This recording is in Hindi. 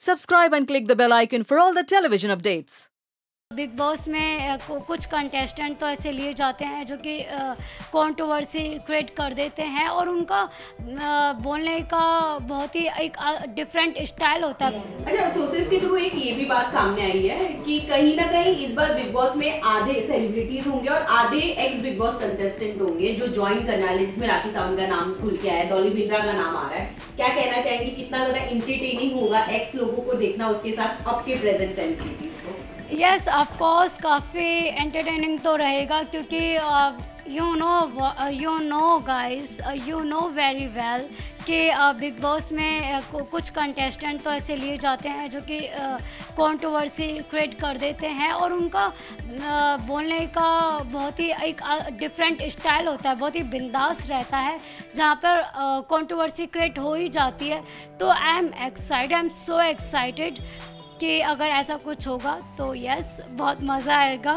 Subscribe and click the bell icon for all the television updates. Bigg Boss में कुछ कंटेस्टेंट तो ऐसे लिए जाते हैं जो कि कंट्रोवर्सी क्रिएट कर देते हैं और उनका बोलने का बहुत ही एक डिफरेंट स्टाइल होता है। अच्छा सोर्सेज के थ्रू एक ये भी बात सामने आई है कि कहीं ना कहीं इस बार बिग बॉस में आधे सेलिब्रिटीज होंगे और आधे एक्स बिग बॉस कंटेस्टेंट होंगे जो ज्वाइन करने वाले, जिसमें राखी सावंत का नाम खुल के आया है बिंद्रा का नाम आ रहा है। क्या कहना चाहेंगे कितना ज़्यादा इंटरटेनिंग होगा एक्स लोगों को देखना उसके साथ, अब के प्रेजेंट सेलिब्रिटीज को? यस ऑफ़ कोर्स काफ़ी एंटरटेनिंग तो रहेगा क्योंकि you know you know guys you know very well कि बिग बॉस में uh, कुछ कंटेस्टेंट तो ऐसे लिए जाते हैं जो कि कंट्रोवर्सी क्रिएट कर देते हैं और उनका uh, बोलने का बहुत ही एक डिफरेंट स्टाइल होता है बहुत ही बिंदास रहता है जहाँ पर कंट्रोवर्सी क्रिएट हो ही जाती है। तो I am excited I am so excited कि अगर ऐसा कुछ होगा तो यस बहुत मज़ा आएगा।